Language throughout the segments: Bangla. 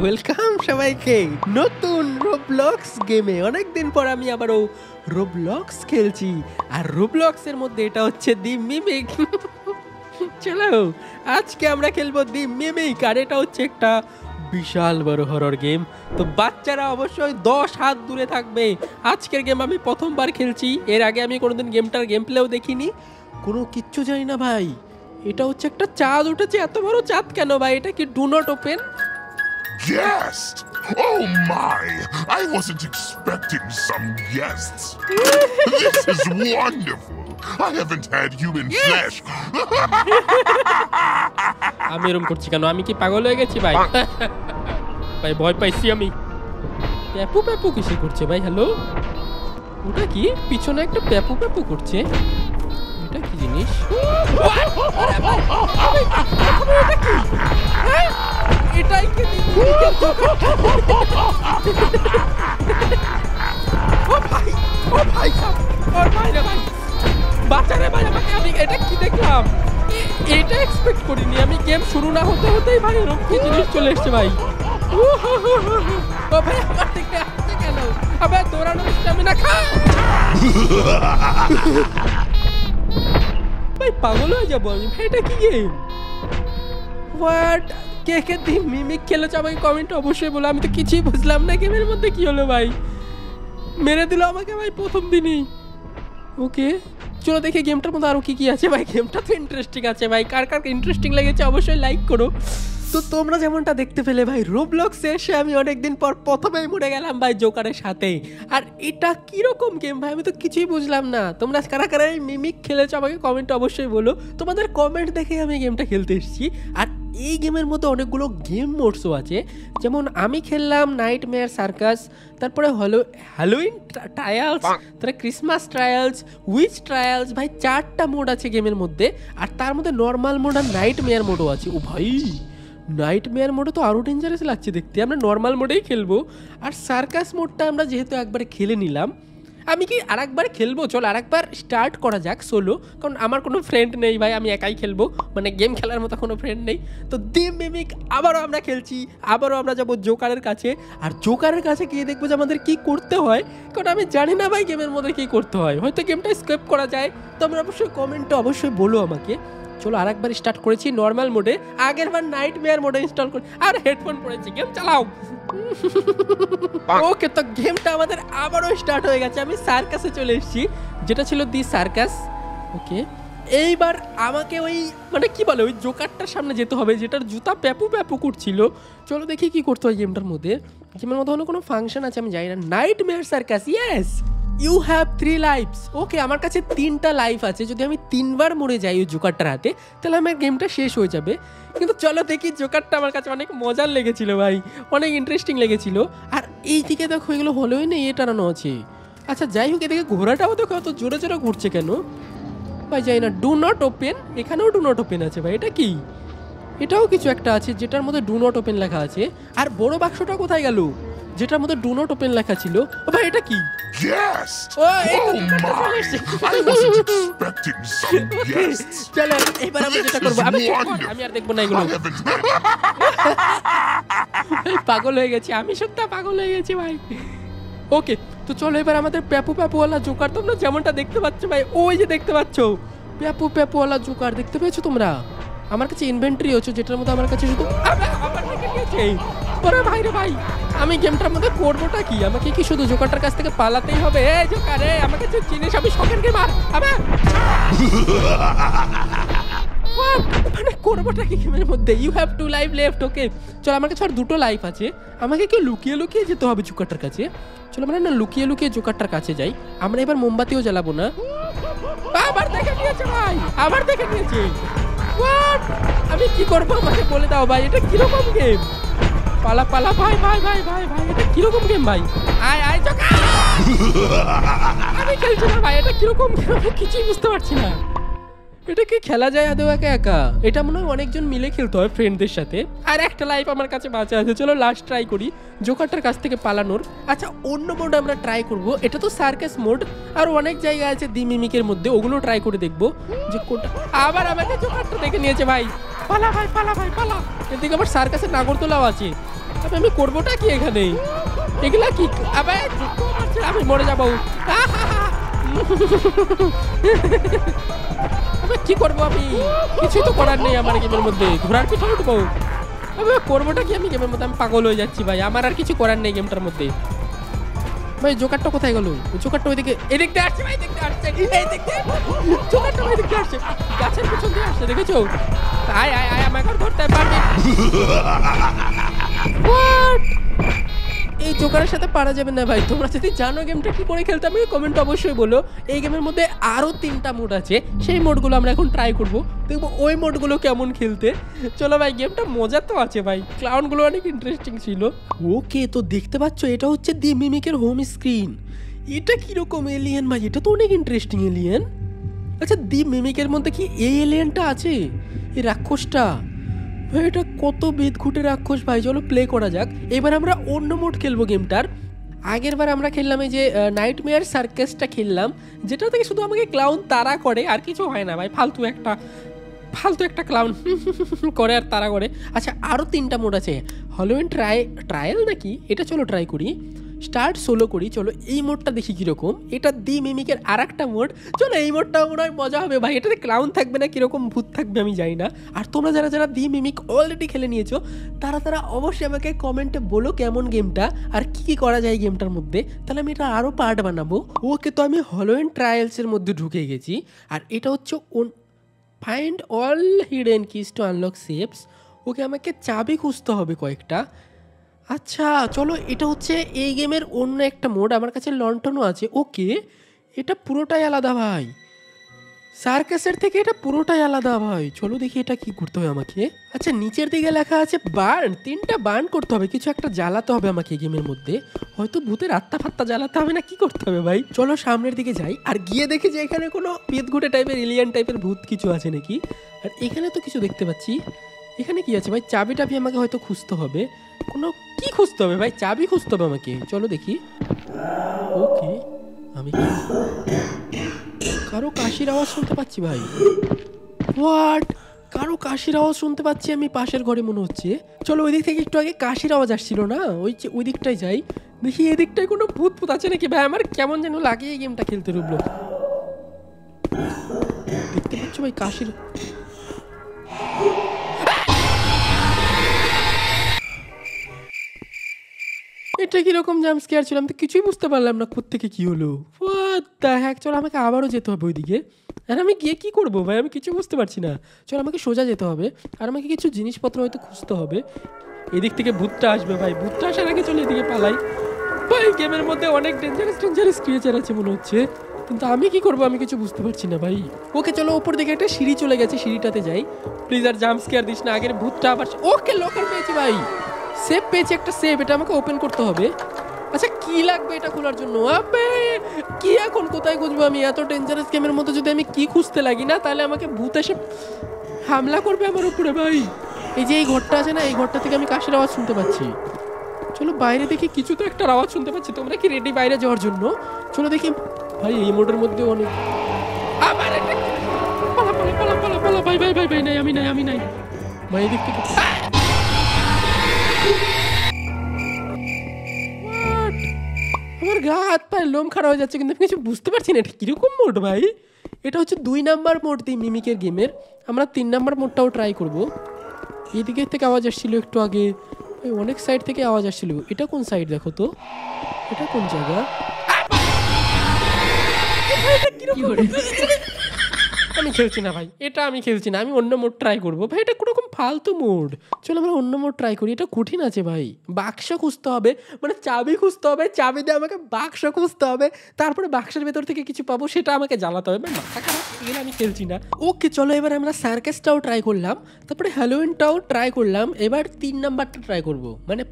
ওয়েলকাম সবাইকে নতুন রোবলক্স গেমে অনেকদিন পর আমি আবারও রোবলক্স খেলছি। আর রোবলক্স এর মধ্যে এটা হচ্ছে দি মিমিক চলো, আজকে আমরা খেলব দি মিমিক আর এটা হচ্ছে একটা বিশাল বড় হরর গেম তো বাচ্চারা অবশ্যই দশ হাত দূরে থাকবে। আজকের গেম আমি প্রথমবার খেলছি। এর আগে আমি কোনোদিন গেমটার গেম প্লেও দেখিনি। কোনো কিচ্ছু জানি না ভাই। এটা হচ্ছে একটা চাঁদ উঠেছে এত বড় চাঁদ কেন ভাই এটা কি do not open Guest! Oh my! I wasn't expecting some guests. this is wonderful. I haven't had human flesh. আমি এরকম করছি কেন আমি কি পাগল হয়ে গেছি ভাই ভাই ভয় পাইছি আমি প্যাপু প্যাপু কিসে করছে ভাই হ্যালো ওটা কি পিছনে একটা প্যাপু প্যাপু করছে জিনিস? এটাই কি? ও ভাই ভাই ভাই ভাই। আমি এটা দেখলাম? এটা এক্সপেক্ট করিনি। আমি গেম শুরু না হতে হতেই ভাই চলে ভাই। ভাই আসছে কেন ভাই পাগল হয়ে যাব আমি। ভাই, এটা কি গেম হোয়াট কে কে দি মিমিক খেলেছে আমাকে কমেন্ট অবশ্যই বলো। আমি তো কিছুই বুঝলাম না গেমের মধ্যে কি হলো ভাই। মেরে দিল আমাকে ভাই প্রথম দিনই। ওকে চলো দেখে গেমটার মধ্যে আরও কী কী আছে। ভাই গেমটা তো ইন্টারেস্টিং আছে ভাই। কার কার ইন্টারেস্টিং লেগেছে অবশ্যই লাইক করো। তো তোমরা যেমনটা দেখতে পেলে ভাই রোবলক্সে এসে আমি অনেকদিন পর প্রথমেই মরে গেলাম ভাই জোকারের সাথে। আর এটা কীরকম গেম ভাই? আমি তো কিছুই বুঝলাম না। তোমরা কারা কারা এই মিমিক খেলেছো আমাকে কমেন্ট অবশ্যই বলো। তোমাদের কমেন্ট দেখে আমি গেমটা খেলতে এসেছি। আর এই গেমের মধ্যে অনেকগুলো গেম মোডসও আছে। যেমন আমি খেললাম নাইট মেয়ার সার্কাস তারপরে হলো হ্যালোইন ট্রায়ালস তারপরে ক্রিসমাস ট্রায়ালস উইচ ট্রায়ালস ভাই চারটা মোড আছে গেমের মধ্যে। আর তার মধ্যে নর্মাল মোড আর নাইট মেয়ার মোডও আছে। ও ভাই! নাইট মেয়ার মোডে তো আরও ডেঞ্জারাস লাগছে দেখতে। আমরা নর্মাল মোডেই খেলব। আর সার্কাস মোডটা আমরা যেহেতু একবার খেলে নিলাম, আমি কি আরেকবার খেলব? চল আরেকবার স্টার্ট করা যাক সোলো কারণ আমার কোনো ফ্রেন্ড নেই ভাই, আমি একাই খেলব। মানে গেম খেলার মতো কোনো ফ্রেন্ড নেই। তো দি মিমিক আবারও আমরা খেলছি। আবারও আমরা যাব জোকারের কাছে। আর জোকারের কাছে গিয়ে দেখব যে আমাদের কী করতে হয়। কারণ আমি জানি না ভাই গেমের মধ্যে কী করতে হয়। হয়তো গেমটা স্কেপ করা যায়। তোমরা অবশ্যই কমেন্টে অবশ্যই বলো আমাকে। চলো আরেকবার স্টার্ট করেছি নর্মাল মোডে আগের বার নাইট মেয়ার মোডে ইনস্টল করে আর হেডফোন পড়েছি গেম চালাও। ওকে তো গেমটা আমাদের আবারও স্টার্ট হয়ে গেছে। আমি সার্কাসে চলে এসেছি। যেটা ছিল দি সার্কাস ওকে এইবার আমাকে ওই মানে কি বলে ওই জোকারটার সামনে যেতে হবে যেটার জুতা প্যাপু প্যাপু করছিল। চলো দেখি কি করতে হয় গেমটার মধ্যে। গেমের মধ্যে হলো কোনো ফাংশন আছে আমি জানি না। Nightmare circus yes you have three lifes okay আমার কাছে তিনটা লাইফ আছে। যদি আমি তিনবার মরে যাই ওই জোকারটার হাতে, তাহলে আমার গেমটা শেষ হয়ে যাবে। কিন্তু চলো দেখি জোকারটা আমার কাছে অনেক মজার লেগেছিল ভাই। অনেক ইন্টারেস্টিং লেগেছিল। আর এই দিকে দেখো, এগুলো হলোই না এ টানানো আছে। আচ্ছা যাই হোক, এদিকে ঘোড়াটাও দেখো, এত জোরে জোরে ঘুরছে কেন? ভাই, যাই না ডু নট ওপেন এখানেও ডু নট ওপেন আছে ভাই, এটা কি? এটাও কিছু একটা আছে, যেটার মধ্যে ডু নট ওপেন লেখা আছে। আর বড় বাক্সটা কোথায় গেল? যেটার মধ্যে ডু নট ওপেন লেখা ছিল। ও ভাই এটা কি! Oh, Oh my! I wasn't expecting some guests. চলো এবার আমরা যেটা করব। আমি আমি আর দেখব না এগুলো। I haven't এই পাগল হয়ে গেছি। আমি সত্যি পাগল হয়ে গেছি ভাই। ওকে তো চলো এবার আমাদের প্যাপু প্যাপুওয়ালা জোকার। তোমরা যেমনটা দেখতে পাচ্ছ ভাই ওই যে দেখতে পাচ্ছ। প্যাপু প্যাপুওয়ালা জোকার দেখতে পেয়েছ তোমরা? আমার কাছে ইনভেন্টরি হচ্ছে যেটার মধ্যে আমার কাছে শুধু ভাই রে ভাই, আমি গেমটার মধ্যে করবোটা কি? আমাকে কি শুধু জোকারটার কাছ থেকে পালাতেই হবে? এই জোকার এ আমাকে যে জিনিস আমি শখের গেম আর মানে করবোটা কি গেমের মধ্যে? You have two life left okay চল, আমার কাছে আর দুটো লাইফ আছে। আমাকে কেউ লুকিয়ে লুকিয়ে যেতে হবে জোকারটার কাছে? চলো, আমরা না লুকিয়ে লুকিয়ে জোকারটার কাছে যাই। আমরা এবার মোমবাতিও জ্বালাবো না। আবার দেখে নিয়েছে ভাই, আবার দেখে নিয়েছে? আমি কি করব? আমাকে বলে দাও ভাই এটা কীরকম গেম পালা পালা ভাই ভাই ভাই ভাই ভাই এটা কীরকম গেম ভাই? আয় আয় চকা আমি খেলছি না ভাই এটা কীরকম গেম কিছুই বুঝতে পারছি না। এটা কি খেলা যায় আদৌ একা একা? এটা মনে হয় অনেকজন মিলে খেলতে হয় ফ্রেন্ডদের সাথে। আর একটা লাইফ আমার কাছে বাঁচা আছে। চলো লাস্ট ট্রাই করি। জোকারটার কাছ থেকে পালানোর। আচ্ছা অন্য মোড আমরা ট্রাই করব। এটা তো সার্কাস মোড আর অনেক জায়গা আছে দি মিমিকের মধ্যে। ওগুলো ট্রাই করে দেখব যে কোনটা। আবার আমাকে জোকারটা দেখে নিয়েছে ভাই। পালা ভাই পালা ভাই, পালা। এদিকে আবার সার্কাসের নাগরদোলাও আছে। আবে, আমি করবোটা কি এখানে? এগুলা কি? আবে যুদ্ধ আমি মরে যাব। কি করব আমি? কিছুই তো করার নেই আমার গেমের মধ্যে। ঘোড়ার পিঠে উঠবো। আবে করবোটা কি আমি গেমের মধ্যে? আমি পাগল হয়ে যাচ্ছি ভাই। আমার আর কিছু করার নেই গেমটার মধ্যে। ভাই জোকারটা কোথায় গেল? জোকারটা ওইদিকে এদিক দিয়ে আসছে ভাই দিয়ে আসছে। জোকারটা ভাই দিয়ে আসছে। গাছের পিছন দিয়ে আসছে, দেখেছ? আয় আয় আয় আমাকে আর ধরতে পারবে? এই জোকারের সাথে পারা যাবে না ভাই। তোমরা যদি জানো গেমটা কি করে খেলতে আমি কমেন্ট অবশ্যই বলো। এই গেমের মধ্যে আরও তিনটা মোড আছে। সেই মোডগুলো আমরা এখন ট্রাই করব। দেখব ওই মোডগুলো কেমন খেলতে। চলো ভাই গেমটা মজা তো আছে ভাই। ক্লাউনগুলো অনেক ইন্টারেস্টিং ছিল। ওকে, তো দেখতে পাচ্ছ, এটা হচ্ছে দি মিমিকের হোম স্ক্রিন এটা কীরকম এলিয়েন ভাই? এটা তো অনেক ইন্টারেস্টিং এলিয়েন আচ্ছা দি মিমিকের মধ্যে কি এই এলিয়েনটা আছে? এই রাক্ষসটা? ভাই, এটা কত বেদঘুটে রাক্ষস ভাই? চলো প্লে করা যাক। এবার আমরা অন্য মোড খেলব গেমটার আগের বার আমরা খেললাম এই যে নাইট মেয়ার সার্কাসটা খেললাম, যেটা থেকে শুধু আমাকে ক্লাউন তারা করে, আর কিছু হয় না ভাই, ফালতু একটা ফালতু একটা ক্লাউন করে আর তারা করে। আচ্ছা আরও তিনটা মোড আছে। হলোইন ট্রাই ট্রায়াল নাকি? এটা চলো ট্রাই করি। স্টার্ট সোলো করি, চলো এই মোডটা দেখি কীরকম। এটা দি মিমিকের আর একটা মোড চলো এই মোডটা মনে হয় মজা হবে ভাই। এটাতে ক্লাউন থাকবে না, কীরকম ভূত থাকবে আমি জানি না। আর তোমরা যারা যারা দি মিমিক অলরেডি খেলে নিয়েছো, তারা তারা অবশ্যই আমাকে কমেন্টে বলো কেমন গেমটা আর কি কি করা যায় গেমটার মধ্যে। তাহলে আমি এটা আরও পার্ট বানাবো। ওকে, তো আমি হলোইন ট্রায়ালসের মধ্যে ঢুকে গেছি। আর এটা হচ্ছে find all hidden keys to unlock shapes okay, আমাকে চাবি খুঁজতে হবে কয়েকটা। আচ্ছা চলো এটা হচ্ছে এই গেমের অন্য একটা মোড। আমার কাছে লন্ঠনও আছে। ওকে, এটা পুরোটাই আলাদা ভাই। সার্কাসের থেকে এটা পুরোটাই আলাদা ভাই। চলো দেখি এটা কি করতে হবে আমাকে। আচ্ছা নিচের দিকে লেখা আছে বার্ন। তিনটা বার্ন করতে হবে। কিছু একটা জ্বালাতে হবে আমাকে গেমের মধ্যে। হয়তো ভূতের আত্মা ফাত্তা জ্বালাতে হবে না, কি করতে হবে ভাই? চলো সামনের দিকে যাই। আর গিয়ে দেখি যে এখানে কোনো পেতগুটে টাইপের এলিয়ান টাইপের ভূত কিছু আছে নাকি? আর এখানে তো কিছু দেখতে পাচ্ছি। এখানে কি আছে? ভাই, চাবি টাবি আমাকে হয়তো খুঁজতে হবে। কোনো, কি খুঁজতে হবে ভাই? চাবি খুঁজতে হবে আমাকে। চলো দেখি। ওকে, আমি কারও কাশির আওয়াজ শুনতে পাচ্ছি ভাই। হোয়াট? কারও কাশির আওয়াজ শুনতে পাচ্ছি আমি পাশের ঘরে মনে হচ্ছে। চলো ওই দিক থেকে একটু আগে কাশির আওয়াজ আসছিল না? ওই যে, ওই দিকটাই যাই। দেখি এদিকটায় কোনো ভূত ভূত আছে নাকি? ভাই, আমার কেমন যেন লাগে এই গেমটা খেলতে রুবলো। দেখতে পাচ্ছ ভাই, কাশির এটা কীরকম জাম স্কেয়ার ছিল আমি তো কিছুই বুঝতে পারলাম না থেকে কি হলো। হ্যাক চলো, আমাকে আবারও যেতে হবে ওইদিকে। আর আমি গিয়ে কি করব ভাই? আমি কিছু বুঝতে পারছি না। চলো, আমাকে সোজা যেতে হবে। আর আমাকে কিছু জিনিসপত্র হয়তো খুঁজতে হবে। এদিক থেকে ভূতটা আসবে ভাই। ভূতটা আসার আগে চলে এদিকে পালাই। ভাই, গেমের মধ্যে অনেক ডেঞ্জারাস ডেঞ্জারাস ক্রিয়েচার আছে মনে হচ্ছে। কিন্তু আমি কি করব? আমি কিছু বুঝতে পারছি না ভাই। ওকে, চলো, ওপর দিকে একটা সিঁড়ি চলে গেছে। সিঁড়িটাতে যাই। প্লিজ আর জাম্প স্কেয়ার দিস না। আগের ভূতটা আবার ওকে লোকাল পেয়েছি ভাই। সেভ পেয়েছি একটা সেভ এটা আমাকে ওপেন করতে হবে আচ্ছা কি লাগবে এটা খোলার জন্য আবে কি এখন কোথায় খুঁজবো আমি এত ডেঞ্জারাস গেমের মধ্যে যদি আমি কি খুঁজতে লাগি না তাহলে আমাকে ভূত এসে হামলা করবে আমার উপরে ভাই এই যে এই ঘরটা আছে না এই ঘরটা থেকে আমি কাশের আওয়াজ শুনতে পাচ্ছি চলো বাইরে দেখি কিছু তো একটা আওয়াজ শুনতে পাচ্ছি তোমরা কি রেডি বাইরে যাওয়ার জন্য চলো দেখি ভাই এই মোডের মধ্যে অনেক একটা পালা পালা পালা পালা পালা ভাই ভাই ভাই ভাই নাই আমি নাই আমি নাই ভাই থেকে আমার গা হাত পায়ে লোম খারাপ হয়ে যাচ্ছে কিন্তু আমি কিছু বুঝতে পারছি না এটা কীরকম মোড ভাই? এটা হচ্ছে দুই নাম্বার মোড দিই মিমিকের গেমের আমরা তিন নাম্বার মোডটাও ট্রাই করব। এদিকের থেকে আওয়াজ আসছিল একটু আগে। অনেক সাইড থেকে আওয়াজ আসছিল। এটা কোন সাইড দেখো তো? এটা কোন জায়গা? আমি খেলছি না ভাই। এটা আমি খেলছি না। আমি অন্য মোড ট্রাই করব। ভাই এটা কোনোরকম ফালতু মোড চলো আমরা অন্য মোড ট্রাই করি। এটা কঠিন আছে ভাই। বাক্স খুঁজতে হবে। মানে চাবি খুঁজতে হবে। চাবি দিয়ে আমাকে বাক্স খুঁজতে হবে। তারপরে বাক্সের ভেতর থেকে কিছু পাবো, সেটা আমাকে জ্বালাতে হবে। মানে আমি খেলছি না। ওকে, চলো এবার আমরা সার্কাসটাও ট্রাই করলাম। তারপরে হ্যালোইনটাও ট্রাই করলাম। এবার তিন নাম্বারটা ট্রাই করব। মানে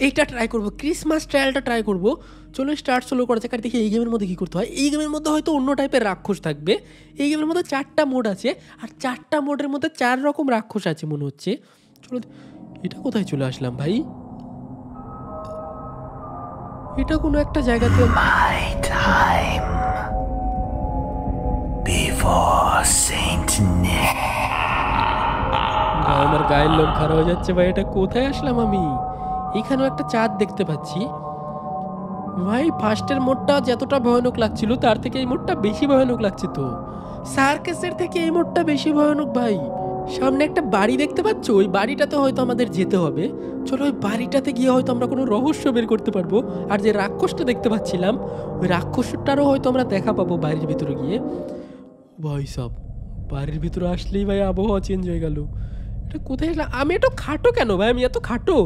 এইটা ট্রাই করব। ক্রিসমাস ট্রায়ালটা ট্রাই করব। চলো স্টার্ট সোলো করা যাক আর দেখি এই গেমের মধ্যে কী করতে হয়। এই গেমের মধ্যে হয়তো অন্য টাইপের রাক্ষস থাকবে। এই গেমের মধ্যে চারটা মোড আছে। আর চারটা মোডের মধ্যে চার রকম রাক্ষস আছে মনে হচ্ছে। চলো এটা কোথায় চলে আসলাম ভাই? এটা কোনো একটা জায়গাতে Nick. গায়ের লোম খারাপ হয়ে যাচ্ছে ভাই। এটা কোথায় আসলাম আমি? এখানেও একটা চাঁদ দেখতে পাচ্ছি। ভাই, ফার্স্টের মোড়টা যতটা ভয়ানক লাগছিল, তার থেকে এই মোড়টা বেশি ভয়ানক লাগছে তো। সার্কাসের থেকে এই মোড়টা বেশি ভয়ানক, ভাই। সামনে একটা বাড়ি দেখতে পাচ্ছ? ওই বাড়িটাতে হয়তো আমাদের যেতে হবে। চলো, ওই বাড়িটাতে গিয়ে হয়তো আমরা কোনো রহস্য বের করতে পারব। আর যে রাক্ষসটা দেখতে পাচ্ছিলাম, ওই রাক্ষসটারও হয়তো আমরা দেখা পাবো বাড়ির ভিতরে গিয়ে। ভাই সব, বাড়ির ভিতরে আসলেই ভাই আবহাওয়া চেঞ্জ হয়ে গেল। এটা কোথায় এলাম আমি এত খাটো কেন ভাই? আমি এত খাটো।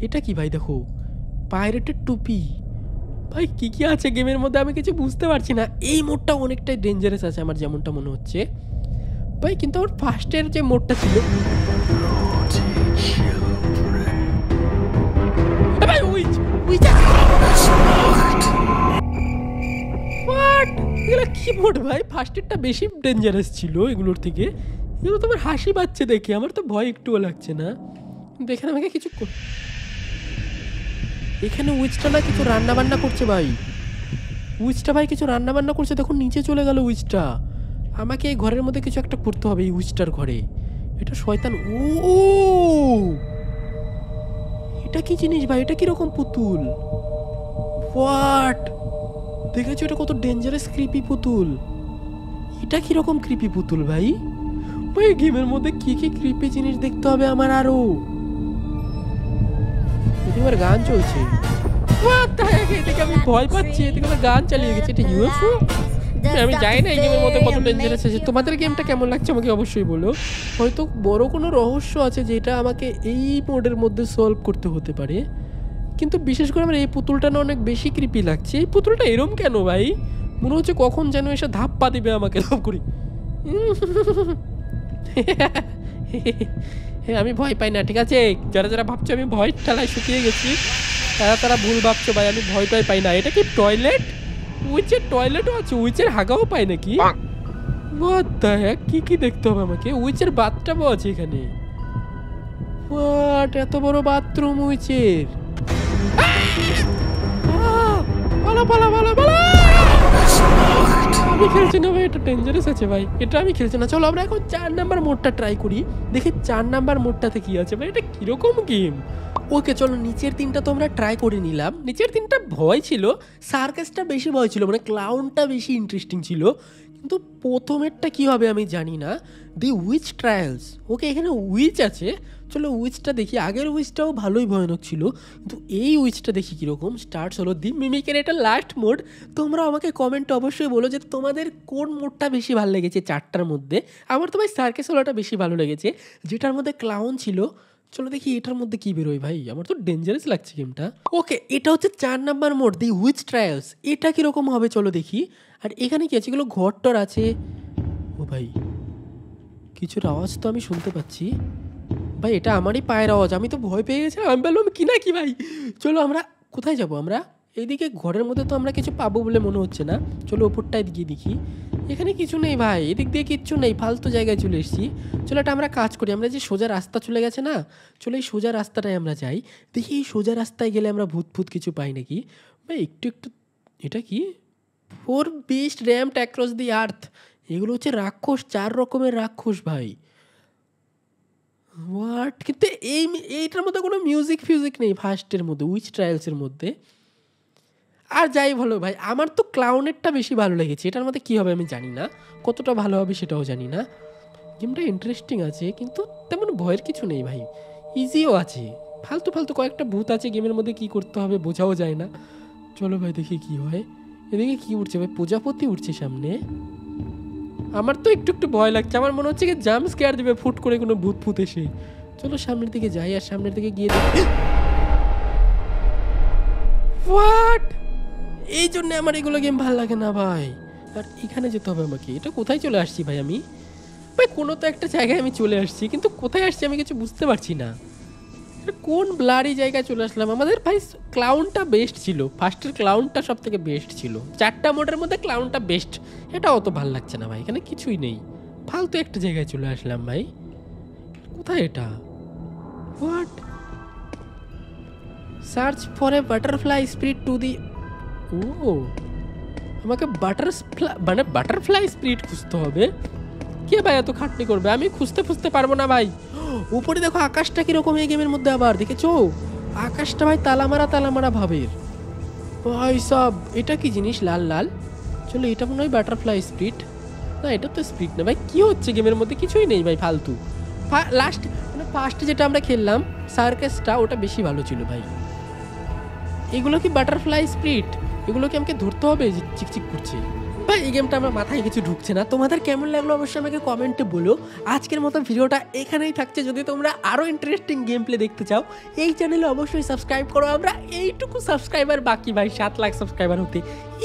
এটা কি ভাই দেখো? পাইরেটের টুপি। ভাই, কি কি আছে গেমের মধ্যে? আমি কিছু বুঝতে পারছি না। এই মোডটা অনেকটাই ডেঞ্জারাস আছে আমার যেমনটা মনে হচ্ছে। ভাই, কিন্তু আমার ফার্স্টের যে মোডটা ছিল কি মোড ভাই? ফার্স্টেরটা বেশি ডেঞ্জারাস ছিল এগুলোর থেকে। এগুলো তোমার হাসি পাচ্ছে দেখে। আমার তো ভয় একটুও লাগছে না। এখানে আমাকে কিছু এখানে উইচটা কিছু রান্না বান্না করছে ভাই। উইচটা ভাই কিছু রান্না বান্না করছে, দেখুন নিচে চলে গেল উইচটা আমাকে এই ঘরের মধ্যে কিছু একটা করতে হবে এই উইচটার ঘরে। এটা শয়তান, ও এটা কি জিনিস ভাই? এটা কীরকম পুতুল? হোয়াট দেখেছ এটা কত ডেঞ্জারাস ক্রিপি পুতুল? এটা কীরকম ক্রিপি পুতুল ভাই? ভাই গেমের মধ্যে কি কি ক্রিপি জিনিস দেখতে হবে আমার আরও? এদিকে গান চলছে? এদিকে আমি ভয় পাচ্ছি এদিকে আমার গান চালিয়ে গেছে এটা ইউএফও আমি জানি না এই গেমের মধ্যে কত ডেঞ্জারাস আছে তোমাদের গেমটা কেমন লাগছে আমাকে অবশ্যই বলো। হয়তো বড় কোনো রহস্য আছে যেটা আমাকে এই মোডের মধ্যে সলভ করতে হতে পারে। কিন্তু বিশেষ করে আমার এই পুতুলটা না অনেক বেশি কৃপি লাগছে। এই পুতুলটা এরম কেন ভাই? মনে হচ্ছে কখন যেন এসে ধাপ্পা দিবে আমাকে সব করি। হ্যাঁ আমি ভয় পাই না, ঠিক আছে? যারা যারা ভাবছ আমি ভয় ঠেলায় শুকিয়ে গেছি, তারা তারা ভুল ভাবছ ভাই, আমি ভয় টয় পাই না। এটা কি টয়লেট উইচের টয়লেটও আছে উইচের হাগাও পাই নাকি? কি কি দেখতে হবে আমাকে? উইচের বাথটাবও আছে এখানে। হোয়াট এত বড় বাথরুম উইচের! পালা পালা পালা পালা! আমি খেলছি না ভাই, এটা ডেঞ্জারাস আছে ভাই। এটা আমি খেলছি না। চলো আমরা এখন চার নাম্বার মোডটা ট্রাই করি। দেখি চার নাম্বার মোডটাতে কি আছে ভাই, এটা কীরকম গেম ওকে, চলো নিচের তিনটা তো আমরা ট্রাই করে নিলাম। নিচের তিনটা ভয় ছিল সার্কাসটা বেশি ভয় ছিল মানে ক্লাউনটা বেশি ইন্টারেস্টিং ছিল। কিন্তু প্রথমেরটা কি হবে আমি জানি না। দি উইচ ট্রায়ালস ওকে, এখানে উইচ আছে। চলো উইচটা দেখি। আগের উইচটাও ভালোই ভয়ানক ছিল, কিন্তু এই উইচটা দেখি কীরকম? স্টার্টস হলো দি মিমিকের এটা লাস্ট মোড তোমরা আমাকে কমেন্টে অবশ্যই বলো যে তোমাদের কোন মোডটা বেশি ভালো লেগেছে চারটার মধ্যে? আমার তো ভাই সার্কেস হলোটা বেশি ভালো লেগেছে। যেটার মধ্যে ক্লাউন ছিল, চলো দেখি এটার মধ্যে কি বেরোয় ভাই। আমার তো ডেঞ্জারাস লাগছে গেমটা ওকে এটা হচ্ছে চার number mode the witch trials এটা কীরকম হবে চলো দেখি। আর এখানে কি আছে? এগুলো ঘর টর আছে। ও ভাই, কিছুর আওয়াজ তো আমি শুনতে পাচ্ছি। ভাই, এটা আমারই পায়ের আওয়াজ। আমি তো ভয় পেয়ে গেছিলাম। আমি বললাম, কি না কি ভাই? চলো, আমরা কোথায় যাব আমরা? এইদিকে ঘরের মধ্যে তো আমরা কিছু পাবো বলে মনে হচ্ছে না। চলো, ওপরটায় গিয়ে দেখি। এখানে কিছু নেই ভাই। এদিক দিয়ে কিচ্ছু নেই। ফালতু জায়গায় চলে এসেছি। চলো, এটা আমরা কাজ করি। আমরা যে সোজা রাস্তা চলে গেছে না, চলো, এই সোজা রাস্তাটায় আমরা যাই। দেখি, এই সোজা রাস্তায় গেলে আমরা ভূত ভূত কিছু পাই নাকি? ভাই, একটু একটু, এটা কি? Four beast romp across the earth. এগুলো হচ্ছে রাক্ষস, চার রকমের রাক্ষস ভাই। হোয়াট কিন্তু এই এইটার মধ্যে কোনো মিউজিক ফিউজিক নেই ফার্স্টের মধ্যে উইচ ট্রায়ালসের মধ্যে। আর যাই ভালো ভাই, আমার তো ক্লাউনেরটা বেশি ভালো লেগেছে। এটার মধ্যে কী হবে আমি জানি না। কতটা ভালো হবে সেটাও জানি না। গেমটা ইন্টারেস্টিং আছে, কিন্তু তেমন ভয়ের কিছু নেই ভাই। ইজিও আছে। ফালতু ফালতু কয়েকটা ভূত আছে, গেমের মধ্যে কি করতে হবে বোঝাও যায় না। চলো ভাই দেখি কি হয়। এদিকে কি উঠছে ভাই? প্রজাপতি উঠছে সামনে। আমার তো একটু একটু ভয় লাগছে। আমার মনে হচ্ছে কি জাম্প স্কেয়ার দিবে, ফুট করে কোনো ভূত ফুত এসে। চলো সামনের দিকে যাই আর সামনের দিকে গিয়ে দেখি। হোয়াট এই জন্য আমার এগুলো গেম ভালো লাগে না ভাই। আর এখানে যেতে হবে আমাকে। এটা কোথায় চলে আসছি ভাই আমি? ভাই, কোনো তো একটা জায়গায় আমি চলে আসছি, কিন্তু কোথায় আসছি আমি কিছু বুঝতে পারছি না। কোন ব্লারি জায়গায় চলে আসলাম? আমাদের ভাই ক্লাউনটা বেস্ট ছিল। ফার্স্টের ক্লাউনটা সব থেকে বেস্ট ছিল। চারটা মোডের মধ্যে ক্লাউনটা বেস্ট এটা অত ভালো লাগছে না ভাই, এখানে কিছুই নেই। ফালতু একটা জায়গায় চলে আসলাম ভাই। কোথায় এটা? What search for a butterfly spirit to the ও, আমাকে বাটার মানে বাটারফ্লাই স্পিরিট খুঁজতে হবে? কে ভাই এত খাটনি করবে? আমি খুঁজতে খুঁজতে পারব না ভাই। উপরে দেখো আকাশটা কীরকম এই গেমের মধ্যে আবার, দেখেছ? আকাশটা ভাই তালামারা তালামারা ভাবের। ভাই সব, এটা কি জিনিস লাল লাল? চলো, এটা মনে হয় বাটারফ্লাই স্পিড না, এটা তো স্পিড না ভাই, কি হচ্ছে গেমের মধ্যে? কিছুই নেই ভাই, ফালতু। লাস্ট মানে ফার্স্টে যেটা আমরা খেললাম সার্কাসটা ওটা বেশি ভালো ছিল ভাই। এগুলো কি বাটারফ্লাই স্পিড এগুলো কি আমাকে ধরতে হবে? চিকচিক করছে। ভাই, এই গেমটা আমার মাথায় কিছু ঢুকছে না। তোমাদের কেমন লাগল অবশ্যই আমাকে কমেন্টে বলো। আজকের মতো ভিডিওটা এখানেই থাকছে। যদি তোমরা আরও ইন্টারেস্টিং গেম প্লে দেখতে চাও, এই চ্যানেলে অবশ্যই সাবস্ক্রাইব করো। আমরা এইটুকু সাবস্ক্রাইবার বাকি ভাই, সাত লাখ সাবস্ক্রাইবার হতে।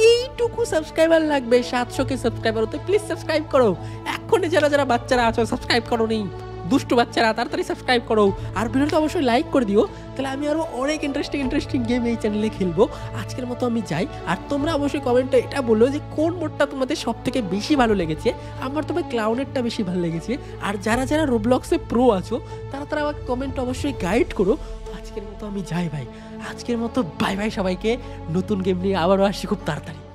এইটুকু সাবস্ক্রাইবার লাগবে সাতশোকে সাবস্ক্রাইবার হতে। প্লিজ সাবস্ক্রাইব করো। এখনই যারা যারা বাচ্চারা আছো সাবস্ক্রাইব করো নেই দুষ্টু বাচ্চারা, তাড়াতাড়ি সাবস্ক্রাইব করো। আর ভিডিওটা অবশ্যই লাইক করে দিও। তাহলে আমি আরও অনেক ইন্টারেস্টিং ইন্টারেস্টিং গেম এই চ্যানেলে খেলব। আজকের মতো আমি যাই। আর তোমরা অবশ্যই কমেন্টে এটা বলো যে, কোন মোডটা তোমাদের সব থেকে বেশি ভালো লেগেছে? আমার তোমার ক্লাউনেরটা বেশি ভালো লেগেছে। আর যারা যারা রোবলক্সে প্রো আছো, তারা তারা আমাকে কমেন্ট অবশ্যই গাইড করো। আজকের মতো আমি যাই ভাই। আজকের মতো বাই বাই সবাইকে। নতুন গেম নিয়ে আবারও আসি খুব তাড়াতাড়ি।